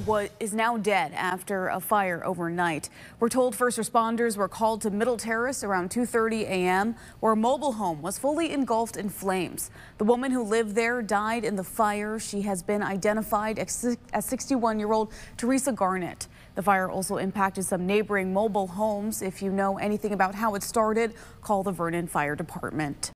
was, is now dead after a fire overnight. We're told first responders were called to Middle Terrace around 2.30 a.m. where a mobile home was fully engulfed in flames. The woman who lived there died in the fire. She has been identified as 61-year-old Teresa Garnett. The fire also impacted some neighboring mobile homes. If you know anything about how it started, call the Vernon Fire Department.